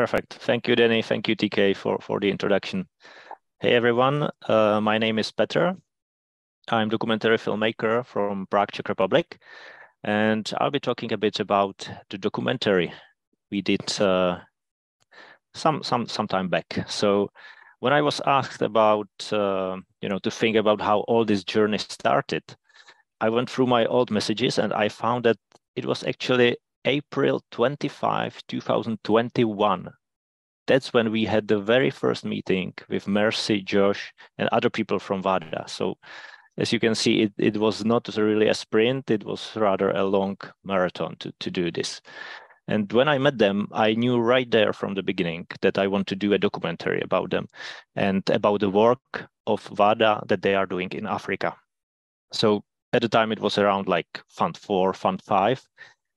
Perfect. Thank you, Denny. Thank you, TK, for, for the introduction. Hey, everyone. Uh, my name is Petr. I'm documentary filmmaker from Prague, Czech Republic. And I'll be talking a bit about the documentary we did uh, some, some, some time back. So when I was asked about, uh, you know, to think about how all this journey started, I went through my old messages and I found that it was actually April 25, 2021. That's when we had the very first meeting with Mercy, Josh, and other people from WADA. So as you can see, it, it was not really a sprint, it was rather a long marathon to, to do this. And when I met them, I knew right there from the beginning that I want to do a documentary about them and about the work of WADA that they are doing in Africa. So at the time, it was around like Fund 4, Fund 5.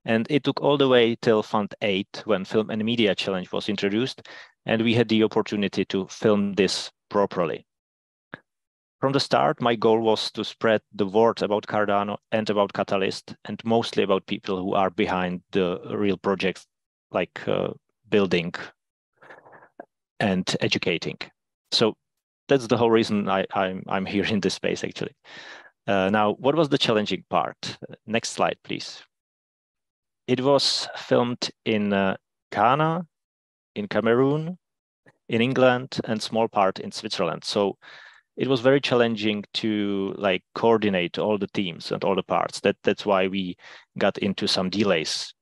And it took all the way till Fund 8 when Film and Media Challenge was introduced. And we had the opportunity to film this properly. From the start, my goal was to spread the word about Cardano and about Catalyst, and mostly about people who are behind the real projects like uh, building and educating. So that's the whole reason I, I'm, I'm here in this space, actually. Uh, now, what was the challenging part? Next slide, please. It was filmed in uh, Ghana, in Cameroon, in England, and small part in Switzerland. So it was very challenging to like coordinate all the teams and all the parts. That that's why we got into some delays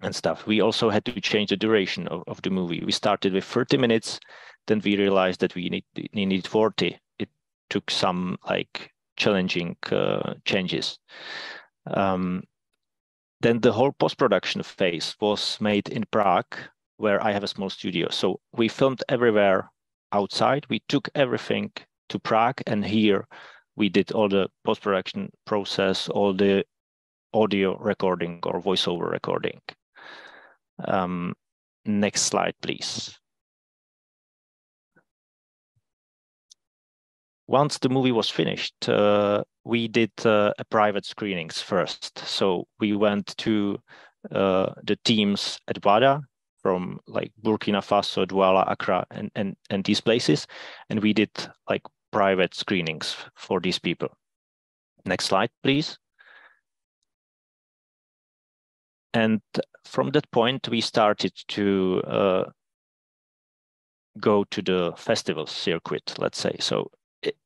and stuff. We also had to change the duration of, of the movie. We started with 30 minutes, then we realized that we need we need 40. It took some like challenging uh, changes. Um, then the whole post-production phase was made in Prague, where I have a small studio. So we filmed everywhere outside. We took everything to Prague, and here we did all the post-production process, all the audio recording or voiceover recording. Um, next slide, please. Once the movie was finished, uh, we did uh, a private screenings first. So we went to uh, the teams at WADA from like Burkina Faso, Douala, Accra, and, and, and these places. And we did like private screenings for these people. Next slide, please. And from that point, we started to uh, go to the festival circuit, let's say. So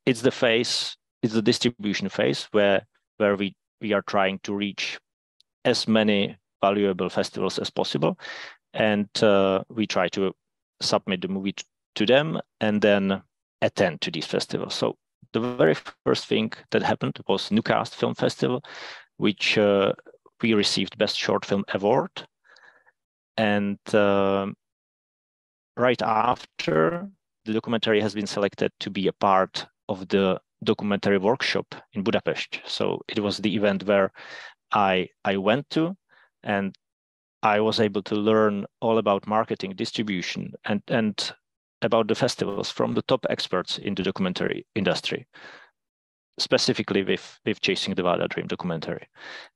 it's the phase, it's the distribution phase where where we we are trying to reach as many valuable festivals as possible, and uh, we try to submit the movie to them, and then attend to these festivals. So the very first thing that happened was Newcastle Film Festival, which uh, we received Best Short Film Award. And uh, right after, the documentary has been selected to be a part of the documentary workshop in Budapest. So it was the event where I I went to, and I was able to learn all about marketing, distribution, and and about the festivals from the top experts in the documentary industry, specifically with, with Chasing the WADA Dream documentary.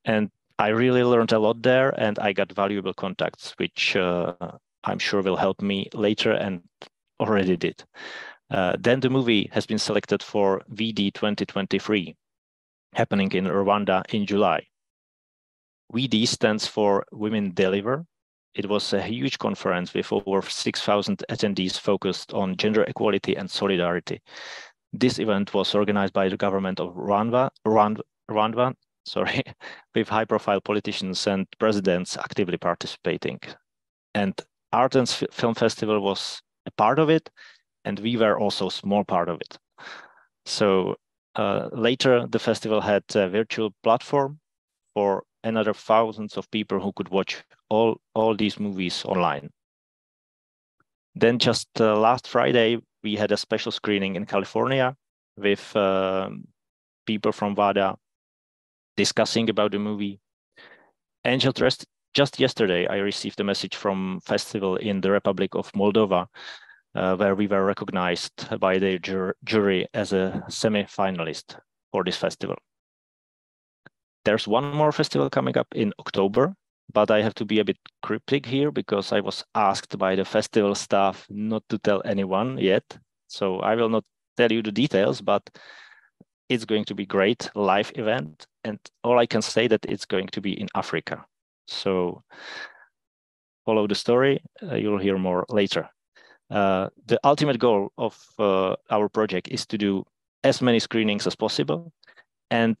And I really learned a lot there and I got valuable contacts, which uh, I'm sure will help me later and already did. Uh, then the movie has been selected for VD 2023, happening in Rwanda in July. VD stands for Women Deliver, it was a huge conference with over 6,000 attendees focused on gender equality and solidarity. This event was organized by the government of Rwanda, Rwanda, Rwanda sorry, with high-profile politicians and presidents actively participating. And Ardens Film Festival was a part of it, and we were also a small part of it. So uh, later, the festival had a virtual platform for another thousands of people who could watch all, all these movies online. Then just uh, last Friday, we had a special screening in California with uh, people from WADA discussing about the movie. Angel just, just yesterday, I received a message from festival in the Republic of Moldova, uh, where we were recognized by the jur jury as a semi-finalist for this festival. There's one more festival coming up in October, but I have to be a bit cryptic here because I was asked by the festival staff not to tell anyone yet. So I will not tell you the details, but it's going to be great live event. And all I can say that it's going to be in Africa. So follow the story. Uh, you'll hear more later. Uh, the ultimate goal of uh, our project is to do as many screenings as possible. And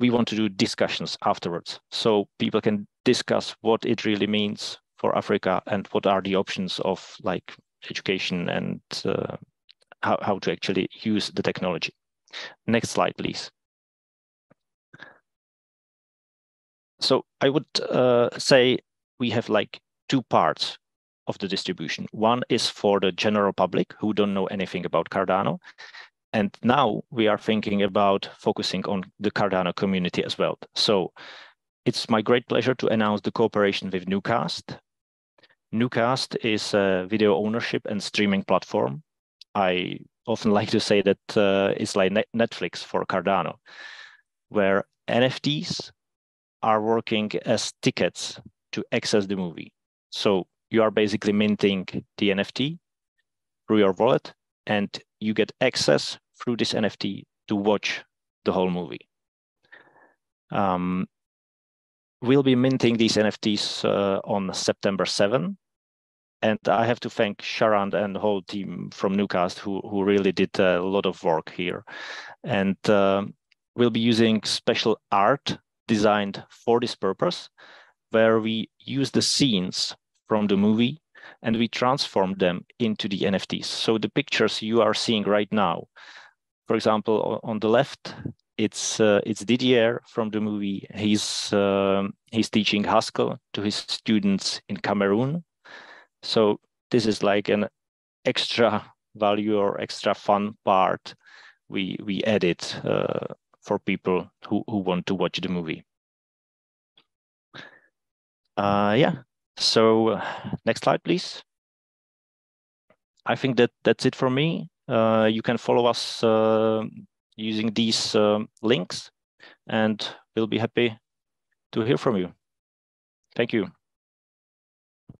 we want to do discussions afterwards. So people can discuss what it really means for Africa and what are the options of like education and uh, how, how to actually use the technology. Next slide, please. So I would uh, say we have like two parts of the distribution. One is for the general public who don't know anything about Cardano. And now we are thinking about focusing on the Cardano community as well. So it's my great pleasure to announce the cooperation with Newcast. Newcast is a video ownership and streaming platform. I often like to say that uh, it's like Netflix for Cardano, where NFTs are working as tickets to access the movie. So you are basically minting the NFT through your wallet, and you get access through this NFT to watch the whole movie. Um, we'll be minting these NFTs uh, on September 7. And I have to thank Sharon and the whole team from Newcast who, who really did a lot of work here. And uh, we'll be using special art designed for this purpose, where we use the scenes from the movie and we transform them into the NFTs. So the pictures you are seeing right now, for example, on the left, it's uh, it's Didier from the movie. He's um, he's teaching Haskell to his students in Cameroon. So this is like an extra value or extra fun part we we added uh, for people who who want to watch the movie. Uh, yeah. So next slide, please. I think that that's it for me. Uh, you can follow us uh, using these um, links and we'll be happy to hear from you. Thank you.